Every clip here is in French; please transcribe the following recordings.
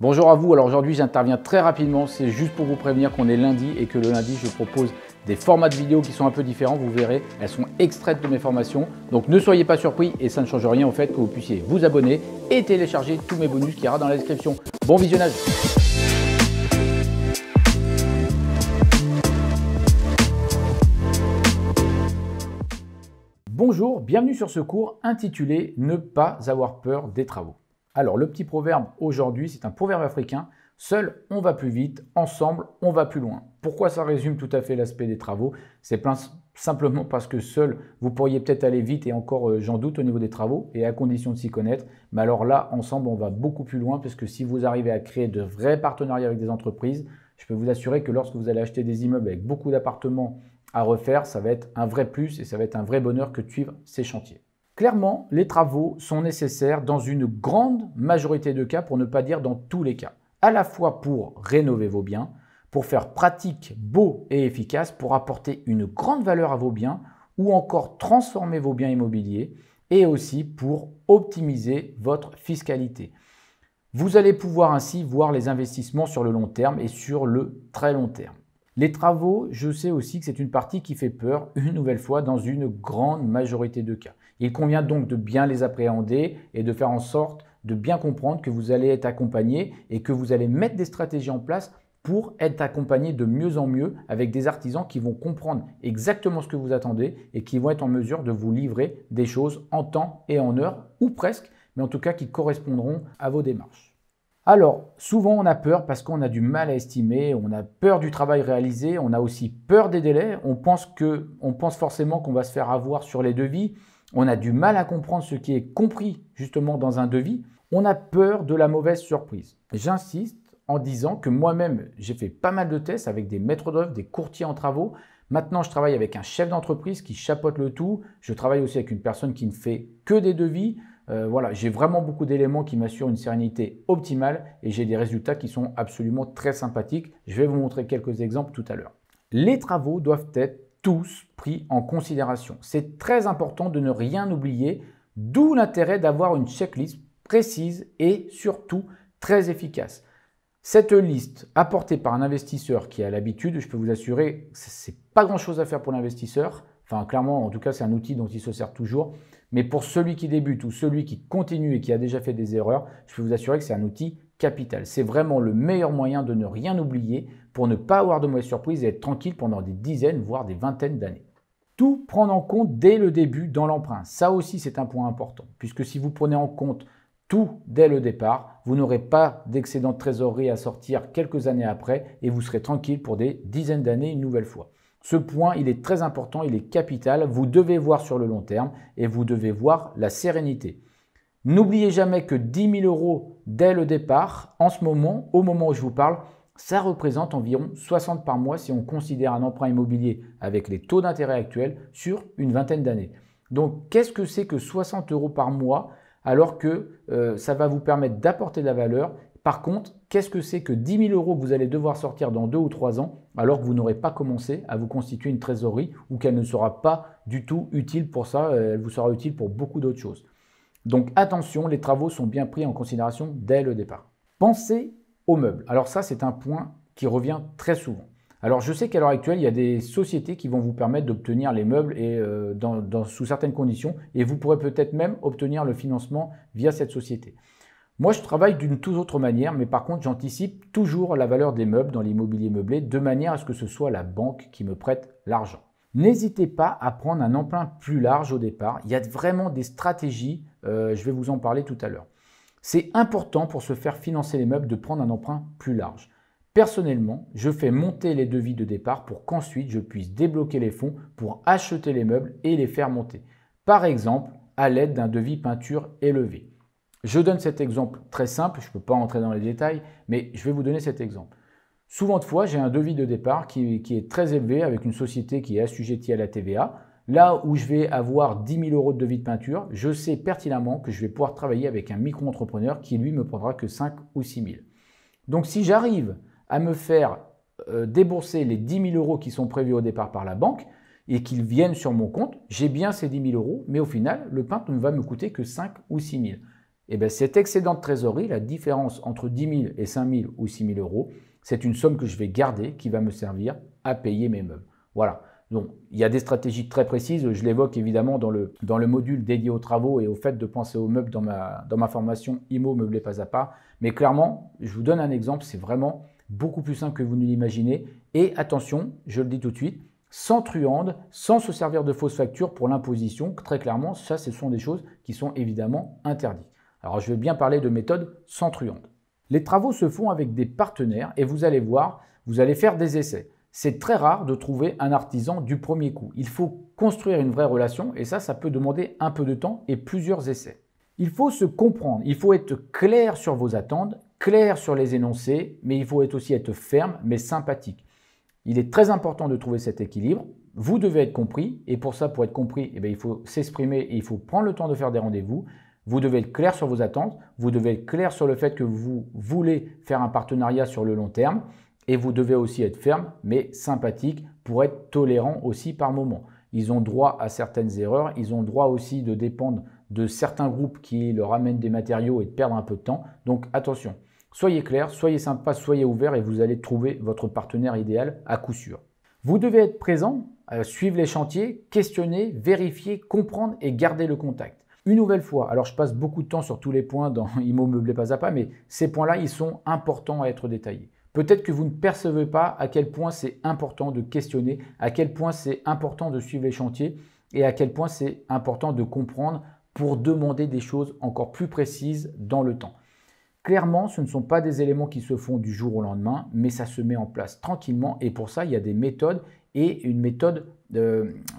Bonjour à vous, alors aujourd'hui j'interviens très rapidement, c'est juste pour vous prévenir qu'on est lundi et que le lundi je propose des formats de vidéos qui sont un peu différents, vous verrez, elles sont extraites de mes formations, donc ne soyez pas surpris et ça ne change rien au fait que vous puissiez vous abonner et télécharger tous mes bonus qui ira dans la description. Bon visionnage. Bonjour, bienvenue sur ce cours intitulé Ne pas avoir peur des travaux. Alors, le petit proverbe aujourd'hui, c'est un proverbe africain. Seul, on va plus vite. Ensemble, on va plus loin. Pourquoi ça résume tout à fait l'aspect des travaux? C'est simplement parce que seul, vous pourriez peut-être aller vite et encore, euh, j'en doute au niveau des travaux et à condition de s'y connaître. Mais alors là, ensemble, on va beaucoup plus loin parce que si vous arrivez à créer de vrais partenariats avec des entreprises, je peux vous assurer que lorsque vous allez acheter des immeubles avec beaucoup d'appartements à refaire, ça va être un vrai plus et ça va être un vrai bonheur que de suivre ces chantiers. Clairement, les travaux sont nécessaires dans une grande majorité de cas, pour ne pas dire dans tous les cas. À la fois pour rénover vos biens, pour faire pratique, beau et efficace, pour apporter une grande valeur à vos biens, ou encore transformer vos biens immobiliers, et aussi pour optimiser votre fiscalité. Vous allez pouvoir ainsi voir les investissements sur le long terme et sur le très long terme. Les travaux, je sais aussi que c'est une partie qui fait peur, une nouvelle fois, dans une grande majorité de cas. Il convient donc de bien les appréhender et de faire en sorte de bien comprendre que vous allez être accompagné et que vous allez mettre des stratégies en place pour être accompagné de mieux en mieux avec des artisans qui vont comprendre exactement ce que vous attendez et qui vont être en mesure de vous livrer des choses en temps et en heure, ou presque, mais en tout cas qui correspondront à vos démarches. Alors, souvent on a peur parce qu'on a du mal à estimer, on a peur du travail réalisé, on a aussi peur des délais, on pense, que, on pense forcément qu'on va se faire avoir sur les devis, on a du mal à comprendre ce qui est compris justement dans un devis, on a peur de la mauvaise surprise. J'insiste en disant que moi-même, j'ai fait pas mal de tests avec des maîtres d'œuvre, des courtiers en travaux. Maintenant, je travaille avec un chef d'entreprise qui chapeaute le tout. Je travaille aussi avec une personne qui ne fait que des devis. Euh, voilà, j'ai vraiment beaucoup d'éléments qui m'assurent une sérénité optimale et j'ai des résultats qui sont absolument très sympathiques. Je vais vous montrer quelques exemples tout à l'heure. Les travaux doivent être tous pris en considération. C'est très important de ne rien oublier, d'où l'intérêt d'avoir une checklist précise et surtout très efficace. Cette liste apportée par un investisseur qui a l'habitude, je peux vous assurer, c'est pas grand chose à faire pour l'investisseur. Enfin, clairement, en tout cas, c'est un outil dont il se sert toujours. Mais pour celui qui débute ou celui qui continue et qui a déjà fait des erreurs, je peux vous assurer que c'est un outil capital. C'est vraiment le meilleur moyen de ne rien oublier pour ne pas avoir de mauvaises surprises et être tranquille pendant des dizaines, voire des vingtaines d'années. Tout prendre en compte dès le début dans l'emprunt. Ça aussi, c'est un point important, puisque si vous prenez en compte tout dès le départ, vous n'aurez pas d'excédent de trésorerie à sortir quelques années après et vous serez tranquille pour des dizaines d'années une nouvelle fois. Ce point, il est très important, il est capital. Vous devez voir sur le long terme et vous devez voir la sérénité. N'oubliez jamais que 10 000 euros dès le départ, en ce moment, au moment où je vous parle, ça représente environ 60 par mois si on considère un emprunt immobilier avec les taux d'intérêt actuels sur une vingtaine d'années. Donc, qu'est-ce que c'est que 60 euros par mois alors que euh, ça va vous permettre d'apporter de la valeur? Par contre, qu'est-ce que c'est que 10 000 euros que vous allez devoir sortir dans deux ou trois ans alors que vous n'aurez pas commencé à vous constituer une trésorerie ou qu'elle ne sera pas du tout utile pour ça, euh, elle vous sera utile pour beaucoup d'autres choses? Donc attention, les travaux sont bien pris en considération dès le départ. Pensez aux meubles. Alors ça, c'est un point qui revient très souvent. Alors je sais qu'à l'heure actuelle, il y a des sociétés qui vont vous permettre d'obtenir les meubles euh, sous certaines conditions et vous pourrez peut-être même obtenir le financement via cette société. Moi, je travaille d'une toute autre manière, mais par contre, j'anticipe toujours la valeur des meubles dans l'immobilier meublé de manière à ce que ce soit la banque qui me prête l'argent. N'hésitez pas à prendre un emprunt plus large au départ. Il y a vraiment des stratégies, euh, je vais vous en parler tout à l'heure. C'est important pour se faire financer les meubles de prendre un emprunt plus large. Personnellement, je fais monter les devis de départ pour qu'ensuite je puisse débloquer les fonds pour acheter les meubles et les faire monter. Par exemple, à l'aide d'un devis peinture élevé. Je donne cet exemple très simple, je ne peux pas entrer dans les détails, mais je vais vous donner cet exemple. Souvent de fois, j'ai un devis de départ qui, est très élevé avec une société qui est assujettie à la TVA. Là où je vais avoir 10 000 euros de devis de peinture, je sais pertinemment que je vais pouvoir travailler avec un micro-entrepreneur qui, lui, me prendra que 5 ou 6 000. Donc si j'arrive à me faire euh, débourser les 10 000 euros qui sont prévus au départ par la banque et qu'ils viennent sur mon compte, j'ai bien ces 10 000 euros, mais au final, le peintre ne va me coûter que 5 ou 6 000. Et eh bien cet excédent de trésorerie, la différence entre 10 000 et 5 000 ou 6 000 euros, c'est une somme que je vais garder qui va me servir à payer mes meubles. Voilà. Donc, il y a des stratégies très précises, je l'évoque évidemment dans le, module dédié aux travaux et au fait de penser aux meubles dans ma, dans ma formation IMO meublé pas à pas. Mais clairement, je vous donne un exemple, c'est vraiment beaucoup plus simple que vous ne l'imaginez. Et attention, je le dis tout de suite, sans truande, sans se servir de fausses factures pour l'imposition. Très clairement, ça, ce sont des choses qui sont évidemment interdites. Alors, je vais bien parler de méthode sans truande. Les travaux se font avec des partenaires et vous allez voir, vous allez faire des essais c'est très rare de trouver un artisan du premier coup. Il faut construire une vraie relation et ça, ça peut demander un peu de temps et plusieurs essais. Il faut se comprendre, il faut être clair sur vos attentes, clair sur les énoncés, mais il faut aussi être ferme mais sympathique. Il est très important de trouver cet équilibre. Vous devez être compris et pour ça, pour être compris, eh il faut s'exprimer et il faut prendre le temps de faire des rendez-vous. Vous devez être clair sur vos attentes, vous devez être clair sur le fait que vous voulez faire un partenariat sur le long terme et vous devez aussi être ferme, mais sympathique, pour être tolérant aussi par moment. Ils ont droit à certaines erreurs, ils ont droit aussi de dépendre de certains groupes qui leur amènent des matériaux et de perdre un peu de temps. Donc attention, soyez clair, soyez sympa, soyez ouvert et vous allez trouver votre partenaire idéal à coup sûr. Vous devez être présent, euh, suivre les chantiers, questionner, vérifier, comprendre et garder le contact. Une nouvelle fois, alors je passe beaucoup de temps sur tous les points dans Immo Meublé pas à pas, mais ces points-là, ils sont importants à être détaillés. Peut-être que vous ne percevez pas à quel point c'est important de questionner, à quel point c'est important de suivre les chantiers et à quel point c'est important de comprendre pour demander des choses encore plus précises dans le temps. Clairement, ce ne sont pas des éléments qui se font du jour au lendemain, mais ça se met en place tranquillement et pour ça, il y a des méthodes et une méthode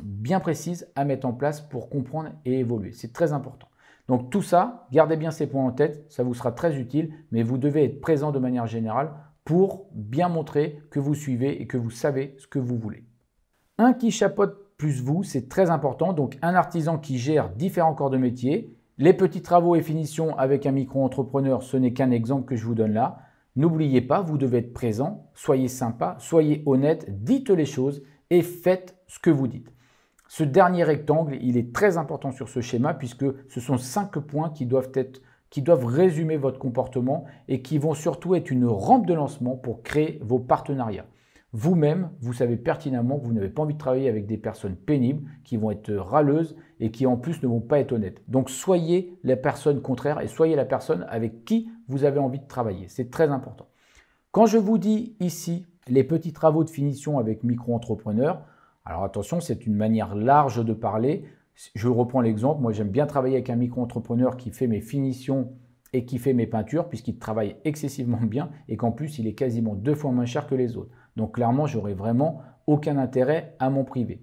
bien précise à mettre en place pour comprendre et évoluer. C'est très important. Donc tout ça, gardez bien ces points en tête, ça vous sera très utile, mais vous devez être présent de manière générale pour bien montrer que vous suivez et que vous savez ce que vous voulez. Un qui chapeaute plus vous, c'est très important. Donc un artisan qui gère différents corps de métier. Les petits travaux et finitions avec un micro-entrepreneur, ce n'est qu'un exemple que je vous donne là. N'oubliez pas, vous devez être présent, soyez sympa, soyez honnête, dites les choses et faites ce que vous dites. Ce dernier rectangle, il est très important sur ce schéma puisque ce sont cinq points qui doivent être qui doivent résumer votre comportement et qui vont surtout être une rampe de lancement pour créer vos partenariats. Vous-même, vous savez pertinemment que vous n'avez pas envie de travailler avec des personnes pénibles, qui vont être râleuses et qui en plus ne vont pas être honnêtes. Donc soyez la personne contraire et soyez la personne avec qui vous avez envie de travailler. C'est très important. Quand je vous dis ici les petits travaux de finition avec micro-entrepreneurs, alors attention, c'est une manière large de parler. Je reprends l'exemple, moi j'aime bien travailler avec un micro-entrepreneur qui fait mes finitions et qui fait mes peintures puisqu'il travaille excessivement bien et qu'en plus il est quasiment deux fois moins cher que les autres. Donc clairement, j'aurais vraiment aucun intérêt à mon privé.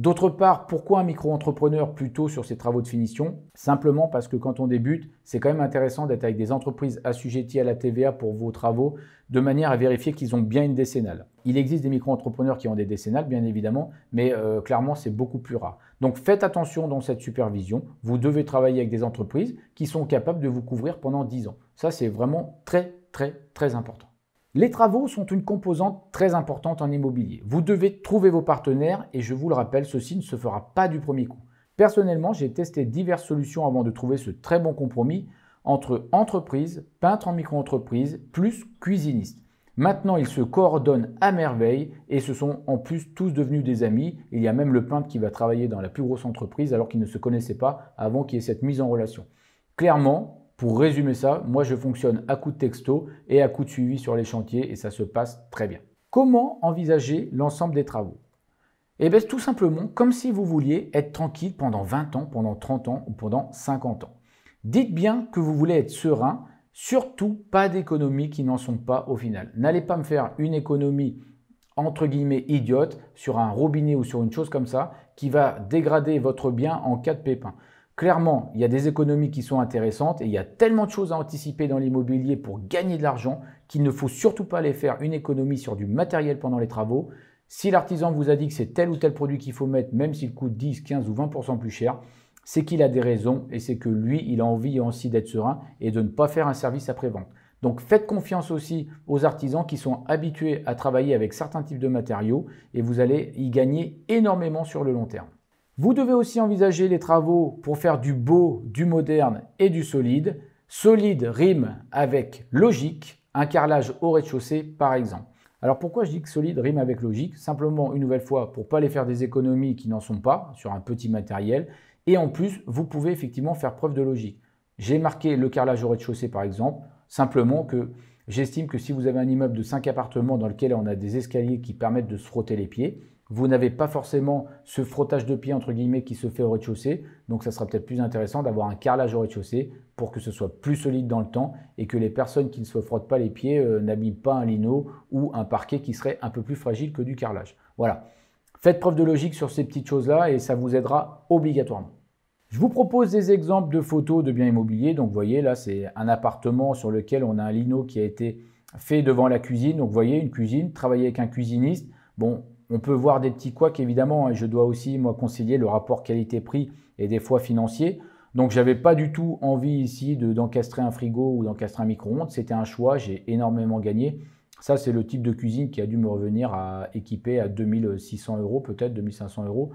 D'autre part, pourquoi un micro-entrepreneur plutôt sur ces travaux de finition? Simplement parce que quand on débute, c'est quand même intéressant d'être avec des entreprises assujetties à la TVA pour vos travaux, de manière à vérifier qu'ils ont bien une décennale. Il existe des micro-entrepreneurs qui ont des décennales, bien évidemment, mais euh, clairement, c'est beaucoup plus rare. Donc faites attention dans cette supervision. Vous devez travailler avec des entreprises qui sont capables de vous couvrir pendant 10 ans. Ça, c'est vraiment très, très, très important. Les travaux sont une composante très importante en immobilier. Vous devez trouver vos partenaires et je vous le rappelle, ceci ne se fera pas du premier coup. Personnellement, j'ai testé diverses solutions avant de trouver ce très bon compromis entre entreprise, peintre en micro-entreprise, plus cuisiniste. Maintenant, ils se coordonnent à merveille et ce sont en plus tous devenus des amis. Il y a même le peintre qui va travailler dans la plus grosse entreprise alors qu'ils ne se connaissaient pas avant qu'il y ait cette mise en relation. Clairement, pour résumer ça, moi je fonctionne à coup de texto et à coup de suivi sur les chantiers et ça se passe très bien. Comment envisager l'ensemble des travaux? Eh bien tout simplement comme si vous vouliez être tranquille pendant 20 ans, pendant 30 ans ou pendant 50 ans. Dites bien que vous voulez être serein, surtout pas d'économies qui n'en sont pas au final. N'allez pas me faire une économie entre guillemets idiote sur un robinet ou sur une chose comme ça qui va dégrader votre bien en cas de pépin. Clairement, il y a des économies qui sont intéressantes et il y a tellement de choses à anticiper dans l'immobilier pour gagner de l'argent qu'il ne faut surtout pas aller faire une économie sur du matériel pendant les travaux. Si l'artisan vous a dit que c'est tel ou tel produit qu'il faut mettre, même s'il coûte 10, 15 ou 20% plus cher, c'est qu'il a des raisons et c'est que lui, il a envie aussi d'être serein et de ne pas faire un service après-vente. Donc faites confiance aussi aux artisans qui sont habitués à travailler avec certains types de matériaux et vous allez y gagner énormément sur le long terme. Vous devez aussi envisager les travaux pour faire du beau, du moderne et du solide. Solide rime avec logique, un carrelage au rez-de-chaussée par exemple. Alors pourquoi je dis que solide rime avec logique? Simplement une nouvelle fois pour pas aller faire des économies qui n'en sont pas sur un petit matériel. Et en plus, vous pouvez effectivement faire preuve de logique. J'ai marqué le carrelage au rez-de-chaussée par exemple, simplement que j'estime que si vous avez un immeuble de 5 appartements dans lequel on a des escaliers qui permettent de se frotter les pieds, vous n'avez pas forcément ce frottage de pieds entre guillemets qui se fait au rez-de-chaussée, donc ça sera peut-être plus intéressant d'avoir un carrelage au rez-de-chaussée pour que ce soit plus solide dans le temps et que les personnes qui ne se frottent pas les pieds euh, n'abîment pas un lino ou un parquet qui serait un peu plus fragile que du carrelage. Voilà. Faites preuve de logique sur ces petites choses-là et ça vous aidera obligatoirement. Je vous propose des exemples de photos de biens immobiliers. Donc vous voyez là, c'est un appartement sur lequel on a un lino qui a été fait devant la cuisine. Donc vous voyez, une cuisine, travailler avec un cuisiniste. Bon, on peut voir des petits couacs évidemment, et hein. je dois aussi moi conseiller le rapport qualité-prix et des fois financier. Donc j'avais pas du tout envie ici d'encastrer un frigo ou d'encastrer un micro-ondes, c'était un choix, j'ai énormément gagné. Ça c'est le type de cuisine qui a dû me revenir à équiper à 2600 euros peut-être, 2500 euros.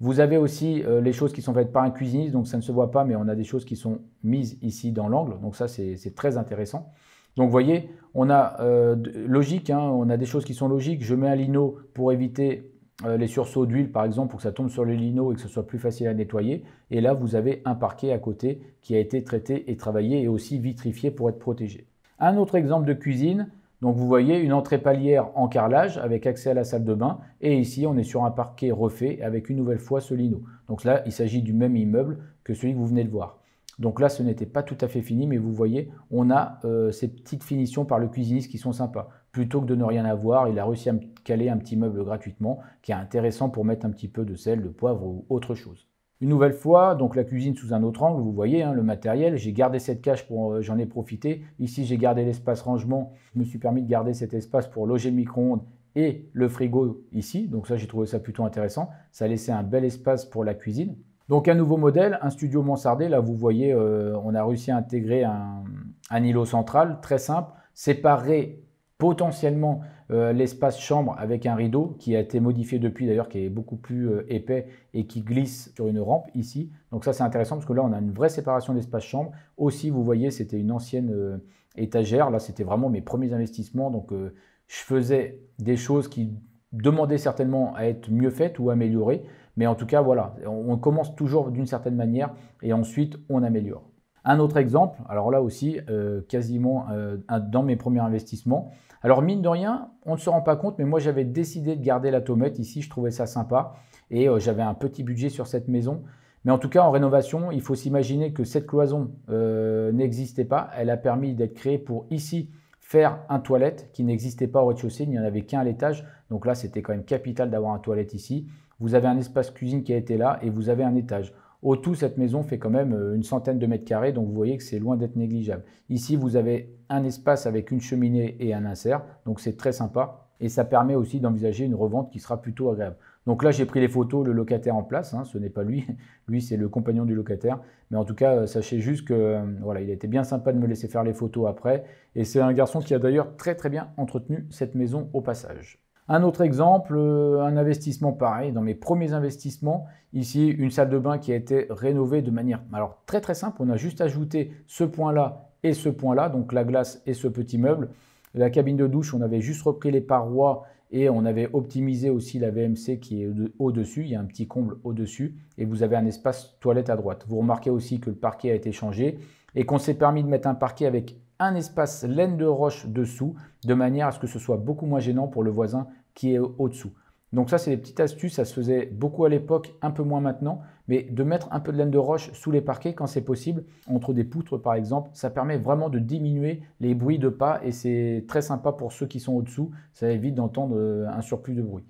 Vous avez aussi euh, les choses qui sont faites par un cuisiniste, donc ça ne se voit pas, mais on a des choses qui sont mises ici dans l'angle, donc ça c'est très intéressant. Donc vous voyez, on a euh, logique, hein, on a des choses qui sont logiques. Je mets un lino pour éviter euh, les sursauts d'huile par exemple, pour que ça tombe sur le lino et que ce soit plus facile à nettoyer. Et là, vous avez un parquet à côté qui a été traité et travaillé et aussi vitrifié pour être protégé. Un autre exemple de cuisine, donc vous voyez une entrée palière en carrelage avec accès à la salle de bain. Et ici, on est sur un parquet refait avec une nouvelle fois ce lino. Donc là, il s'agit du même immeuble que celui que vous venez de voir. Donc là, ce n'était pas tout à fait fini, mais vous voyez, on a euh, ces petites finitions par le cuisiniste qui sont sympas. Plutôt que de ne rien avoir, il a réussi à me caler un petit meuble gratuitement, qui est intéressant pour mettre un petit peu de sel, de poivre ou autre chose. Une nouvelle fois, donc la cuisine sous un autre angle, vous voyez hein, le matériel. J'ai gardé cette cage pour, euh, j'en ai profité. Ici, j'ai gardé l'espace rangement. Je me suis permis de garder cet espace pour loger le micro-ondes et le frigo ici. Donc ça, j'ai trouvé ça plutôt intéressant. Ça a laissé un bel espace pour la cuisine. Donc un nouveau modèle, un studio mansardé. Là, vous voyez, euh, on a réussi à intégrer un, îlot central très simple, séparer potentiellement euh, l'espace chambre avec un rideau qui a été modifié depuis d'ailleurs, qui est beaucoup plus euh, épais et qui glisse sur une rampe ici. Donc ça c'est intéressant parce que là on a une vraie séparation d'espace chambre. Aussi vous voyez c'était une ancienne étagère, là c'était vraiment mes premiers investissements. Donc je faisais des choses qui demandaient certainement à être mieux faites ou améliorées. Mais en tout cas, voilà, on commence toujours d'une certaine manière et ensuite on améliore. Un autre exemple, alors là aussi, euh, quasiment euh, dans mes premiers investissements. Alors mine de rien, on ne se rend pas compte, mais moi j'avais décidé de garder la tomate ici, je trouvais ça sympa et euh, j'avais un petit budget sur cette maison. Mais en tout cas, en rénovation, il faut s'imaginer que cette cloison n'existait pas. Elle a permis d'être créée pour ici faire un toilette qui n'existait pas au rez-de-chaussée, il n'y en avait qu'un à l'étage. Donc là, c'était quand même capital d'avoir un toilette ici. Vous avez un espace cuisine qui a été là et vous avez un étage. Au tout, cette maison fait quand même euh, une centaine de mètres carrés, donc vous voyez que c'est loin d'être négligeable. Ici, vous avez un espace avec une cheminée et un insert, donc c'est très sympa. Et ça permet aussi d'envisager une revente qui sera plutôt agréable. Donc là, j'ai pris les photos, le locataire en place, hein, ce n'est pas lui, lui c'est le compagnon du locataire. Mais en tout cas, euh, sachez juste que euh, voilà, il a été bien sympa de me laisser faire les photos après. Et c'est un garçon qui a d'ailleurs très très bien entretenu cette maison au passage. Un autre exemple, euh, un investissement pareil, dans mes premiers investissements, ici une salle de bain qui a été rénovée de manière alors très très simple, on a juste ajouté ce point-là et ce point-là, donc la glace et ce petit meuble. La cabine de douche, on avait juste repris les parois et on avait optimisé aussi la VMC qui est au-dessus, il y a un petit comble au-dessus et vous avez un espace toilette à droite. Vous remarquez aussi que le parquet a été changé et qu'on s'est permis de mettre un parquet avec un espace laine de roche dessous, de manière à ce que ce soit beaucoup moins gênant pour le voisin qui est au-dessous. Donc ça, c'est des petites astuces, ça se faisait beaucoup à l'époque, un peu moins maintenant, mais de mettre un peu de laine de roche sous les parquets quand c'est possible, entre des poutres par exemple, ça permet vraiment de diminuer les bruits de pas et c'est très sympa pour ceux qui sont au-dessous, ça évite d'entendre euh, un surplus de bruit.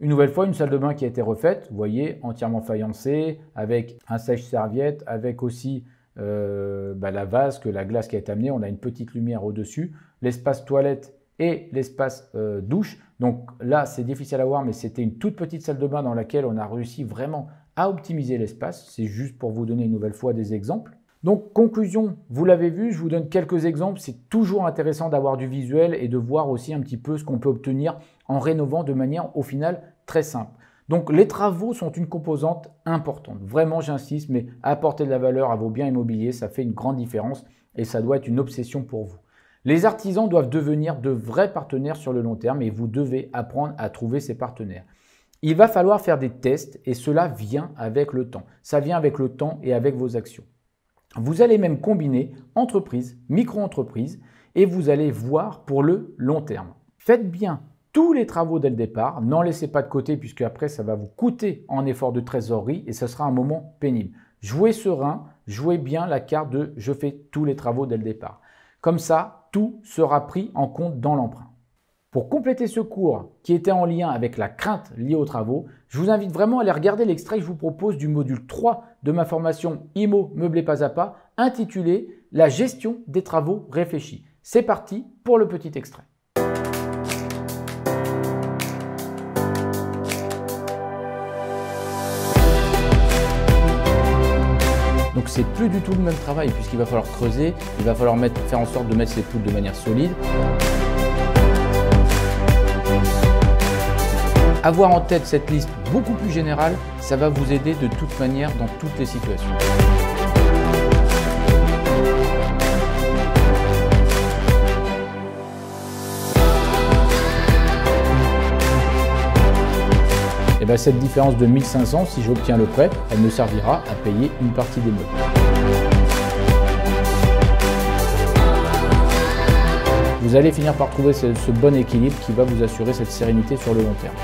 Une nouvelle fois, une salle de bain qui a été refaite, vous voyez, entièrement faïencée, avec un sèche-serviette, avec aussi euh, bah, la vase, que la glace qui été amenée, on a une petite lumière au-dessus, l'espace toilette et l'espace euh, douche. Donc là, c'est difficile à voir, mais c'était une toute petite salle de bain dans laquelle on a réussi vraiment à optimiser l'espace. C'est juste pour vous donner une nouvelle fois des exemples. Donc conclusion, vous l'avez vu, je vous donne quelques exemples. C'est toujours intéressant d'avoir du visuel et de voir aussi un petit peu ce qu'on peut obtenir en rénovant de manière au final très simple. Donc les travaux sont une composante importante. Vraiment, j'insiste, mais apporter de la valeur à vos biens immobiliers, ça fait une grande différence et ça doit être une obsession pour vous. Les artisans doivent devenir de vrais partenaires sur le long terme et vous devez apprendre à trouver ces partenaires. Il va falloir faire des tests et cela vient avec le temps. Ça vient avec le temps et avec vos actions. Vous allez même combiner entreprise, micro-entreprise et vous allez voir pour le long terme. Faites bien tous les travaux dès le départ, n'en laissez pas de côté puisque après ça va vous coûter en effort de trésorerie et ce sera un moment pénible. Jouez serein, jouez bien la carte de je fais tous les travaux dès le départ. Comme ça, tout sera pris en compte dans l'emprunt. Pour compléter ce cours qui était en lien avec la crainte liée aux travaux, je vous invite vraiment à aller regarder l'extrait que je vous propose du module 3 de ma formation IMO Meublé pas à pas intitulé La gestion des travaux réfléchis. C'est parti pour le petit extrait. Donc c'est plus du tout le même travail puisqu'il va falloir creuser, il va falloir faire en sorte de mettre ces poutres de manière solide. Avoir en tête cette liste beaucoup plus générale, ça va vous aider de toute manière dans toutes les situations. Bien cette différence de 1500, si j'obtiens le prêt, elle me servira à payer une partie des meubles. Vous allez finir par trouver ce bon équilibre qui va vous assurer cette sérénité sur le long terme.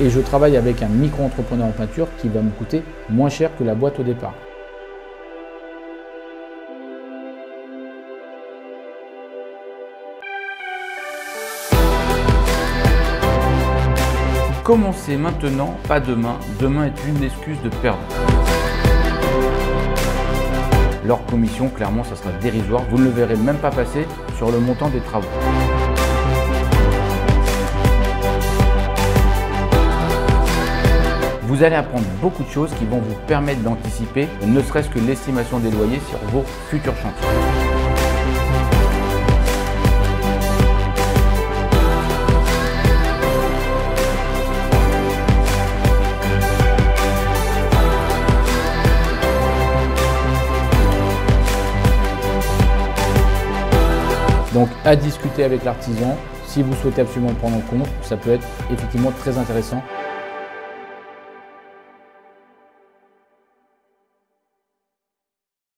et je travaille avec un micro-entrepreneur en peinture qui va me coûter moins cher que la boîte au départ. Commencez maintenant, pas demain. Demain est une excuse de perdre. Leur commission, clairement, ça sera dérisoire. Vous ne le verrez même pas passer sur le montant des travaux. Vous allez apprendre beaucoup de choses qui vont vous permettre d'anticiper ne serait-ce que l'estimation des loyers sur vos futurs chantiers. À discuter avec l'artisan, si vous souhaitez absolument prendre en compte, ça peut être effectivement très intéressant.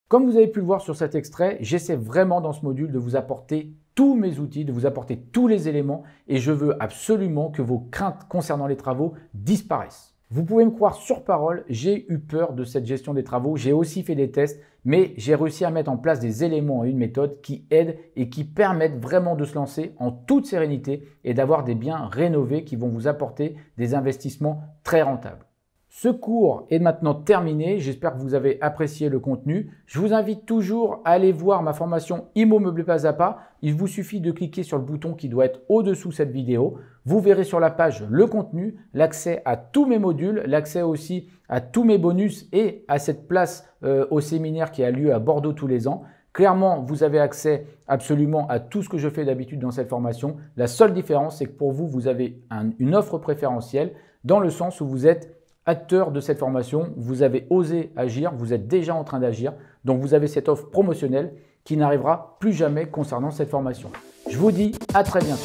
Comme vous avez pu le voir sur cet extrait, j'essaie vraiment dans ce module de vous apporter tous mes outils, de vous apporter tous les éléments et je veux absolument que vos craintes concernant les travaux disparaissent. Vous pouvez me croire sur parole, j'ai eu peur de cette gestion des travaux, j'ai aussi fait des tests, mais j'ai réussi à mettre en place des éléments et une méthode qui aident et qui permettent vraiment de se lancer en toute sérénité et d'avoir des biens rénovés qui vont vous apporter des investissements très rentables. Ce cours est maintenant terminé. J'espère que vous avez apprécié le contenu. Je vous invite toujours à aller voir ma formation Imo Meublé pas à pas. Il vous suffit de cliquer sur le bouton qui doit être au-dessous de cette vidéo. Vous verrez sur la page le contenu, l'accès à tous mes modules, l'accès aussi à tous mes bonus et à cette place euh, au séminaire qui a lieu à Bordeaux tous les ans. Clairement, vous avez accès absolument à tout ce que je fais d'habitude dans cette formation. La seule différence, c'est que pour vous, vous avez une offre préférentielle dans le sens où vous êtes acteur de cette formation, vous avez osé agir, vous êtes déjà en train d'agir, donc vous avez cette offre promotionnelle qui n'arrivera plus jamais concernant cette formation. Je vous dis à très bientôt.